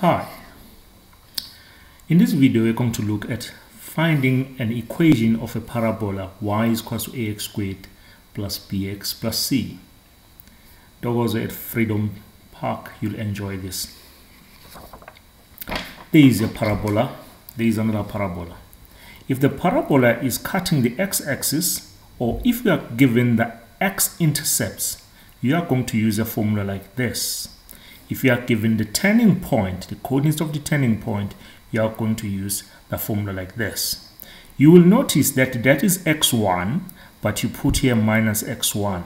Hi. In this video, we're going to look at finding an equation of a parabola y is equal to ax squared plus bx plus c. Those at Freedom Park, you'll enjoy this. There is a parabola, there is another parabola. If the parabola is cutting the x-axis, or if you are given the x-intercepts, you are going to use a formula like this if you are given the turning point, the coordinates of the turning point, you are going to use the formula like this. You will notice that that is x1, but you put here minus x1.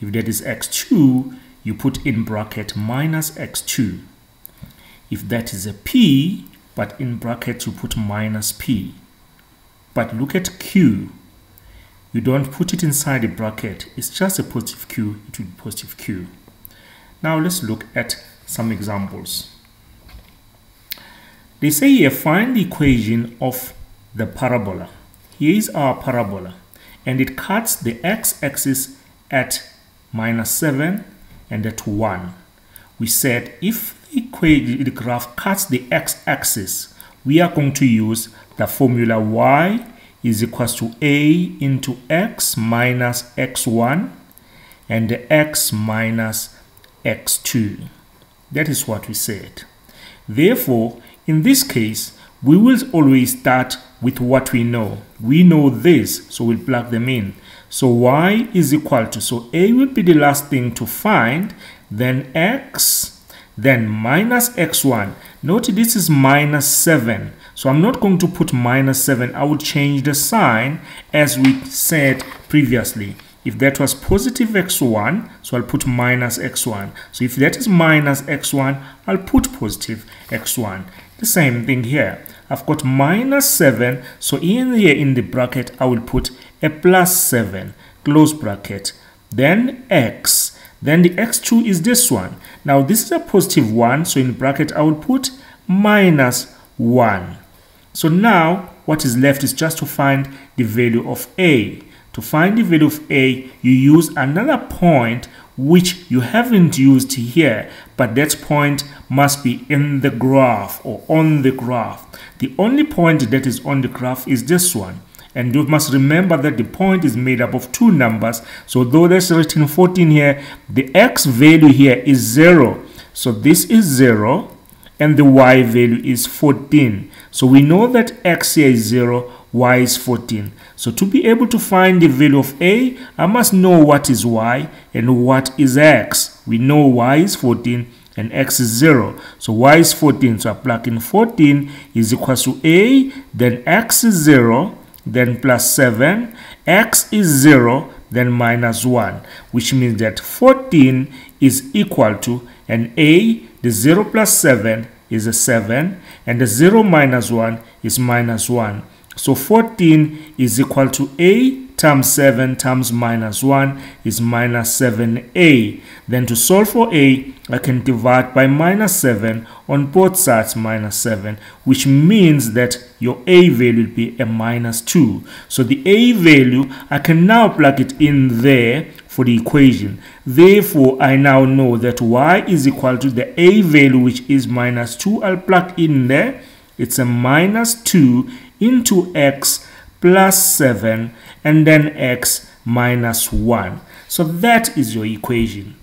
If that is x2, you put in bracket minus x2. If that is a p, but in bracket you put minus p. But look at q. You don't put it inside the bracket. It's just a positive q, it will be positive q. Now let's look at some examples. They say here find the equation of the parabola. Here is our parabola and it cuts the x-axis at minus 7 and at 1. We said if the, graph cuts the x-axis, we are going to use the formula y is equals to a into x minus x1 and the x minus x2. That is what we said. Therefore, in this case, we will always start with what we know. We know this, so we'll plug them in. So y is equal to, so a will be the last thing to find, then x, then minus x1. Note this is minus 7. So I'm not going to put minus 7. I will change the sign as we said previously. If that was positive x1, so I'll put minus x1. So if that is minus x1, I'll put positive x1. The same thing here. I've got minus 7, so in here in the bracket, I will put a plus 7, close bracket. Then x, then the x2 is this one. Now this is a positive 1, so in bracket, I will put minus 1. So now, what is left is just to find the value of a. To find the value of a, you use another point which you haven't used here, but that point must be in the graph or on the graph. The only point that is on the graph is this one. And you must remember that the point is made up of two numbers. So though there's written 14 here, the x value here is 0. So this is 0 and the y value is 14. So we know that x here is 0, y is 14. So to be able to find the value of a, I must know what is y and what is x. We know y is 14 and x is 0. So y is 14. So I plug in 14 is equal to a, then x is 0, then plus 7, x is 0, then minus 1, which means that 14 is equal to an a, the 0 plus 7 is a 7, and the 0 minus 1 is minus 1. So 14 is equal to a times 7 times minus 1 is minus 7a. Then to solve for a, I can divide by minus 7 on both sides minus 7, which means that your a value will be a minus 2. So the a value, I can now plug it in there for the equation. Therefore, I now know that y is equal to the a value, which is minus 2. I'll plug in there. It's a minus 2 into x plus 7 and then x minus 1. So that is your equation.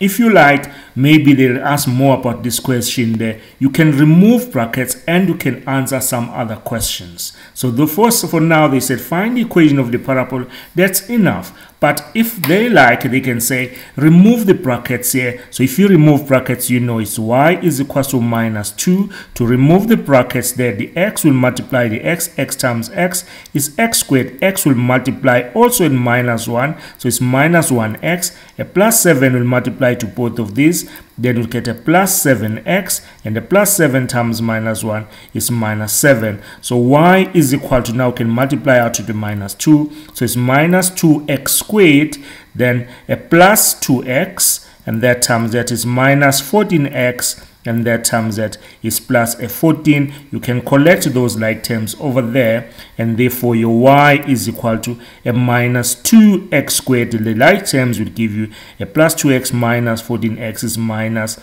If you like, maybe they'll ask more about this question there. You can remove brackets and you can answer some other questions. So the first for now, they said find the equation of the parabola. That's enough. But if they like, they can say remove the brackets here. So if you remove brackets, you know it's y is equal to minus 2. To remove the brackets there, the x will multiply the x. x times x is x squared. x will multiply also in minus 1. So it's minus 1x. A plus 7 will multiply to both of these then we'll get a plus 7x and the plus 7 times minus 1 is minus 7 so y is equal to now we can multiply out to the minus 2 so it's minus 2x squared then a plus 2x and that times that is minus 14x and that times that is plus a 14 you can collect those like terms over there and therefore your y is equal to a minus 2x squared. The like terms will give you a plus 2x minus 14x is minus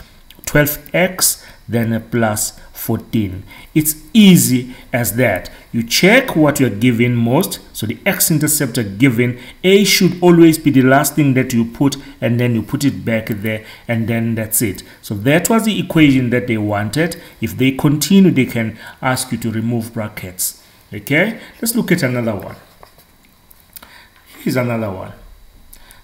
12x then a plus 14. It's easy as that. You check what you're given most. So the x-intercept are given. A should always be the last thing that you put and then you put it back there and then that's it. So that was the equation that they wanted. If they continue, they can ask you to remove brackets. Okay, let's look at another one. Here's another one.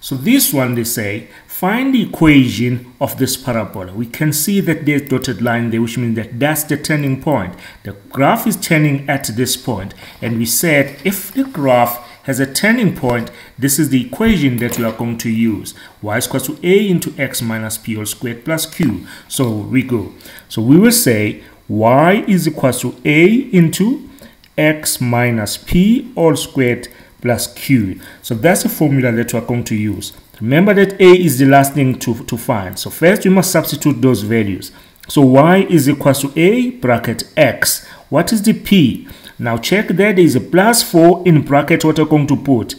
So this one they say, find the equation of this parabola. We can see that there's dotted line there, which means that that's the turning point. The graph is turning at this point, and we said if the graph has a turning point, this is the equation that we are going to use. y is equal to a into x minus p all squared plus q. So we go. So we will say y is equal to a into x minus p all squared plus q. So that's the formula that we're going to use. Remember that a is the last thing to, to find. So first we must substitute those values. So y is equal to a bracket x. What is the p? Now check that there is a plus 4 in bracket what we're going to put.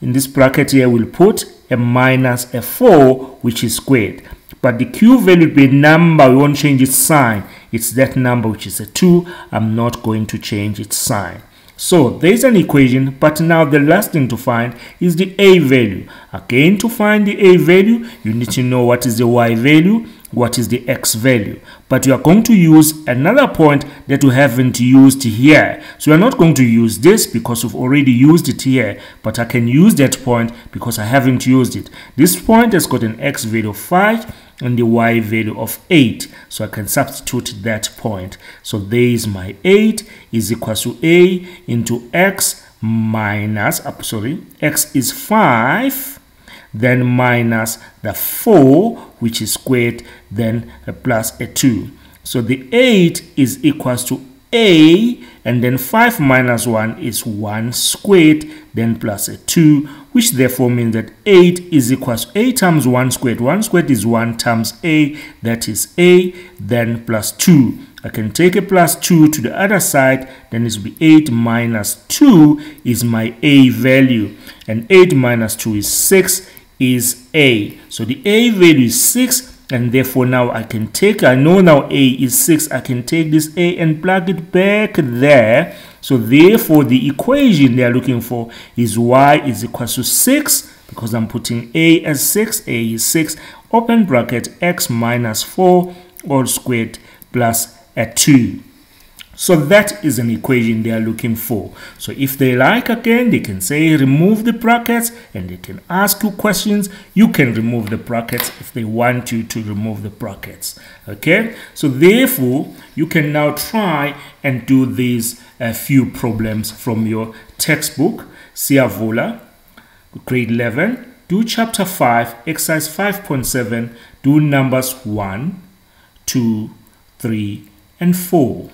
In this bracket here we'll put a minus a 4 which is squared. But the q value will be a number, we won't change its sign. It's that number which is a 2. I'm not going to change its sign. So there's an equation, but now the last thing to find is the a value. Again, to find the a value, you need to know what is the y value, what is the x value. But you are going to use another point that we haven't used here. So are not going to use this because we've already used it here, but I can use that point because I haven't used it. This point has got an x value of 5 and the y value of 8 so I can substitute that point. So there is my 8 is equal to a into x minus uh, sorry x is 5 then minus the 4 which is squared then a plus a 2 so the 8 is equals to a and then 5 minus 1 is 1 squared then plus a 2 which therefore means that 8 is equals to a times 1 squared. 1 squared is 1 times a that is a then plus 2 I can take a plus 2 to the other side then it will be 8 minus 2 is my a value. And 8 minus 2 is 6 is a. So the a value is 6 and therefore now I can take I know now a is 6 I can take this a and plug it back there. So therefore the equation they are looking for is y is equal to 6 because I'm putting a as 6 a is 6 open bracket x minus 4 all squared plus a 2 so that is an equation they are looking for. So if they like again, they can say remove the brackets and they can ask you questions. You can remove the brackets if they want you to remove the brackets. Okay. So therefore, you can now try and do these uh, few problems from your textbook, Siyavula, grade 11. Do chapter 5, exercise 5.7. Do numbers 1, 2, 3, and 4.